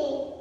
day.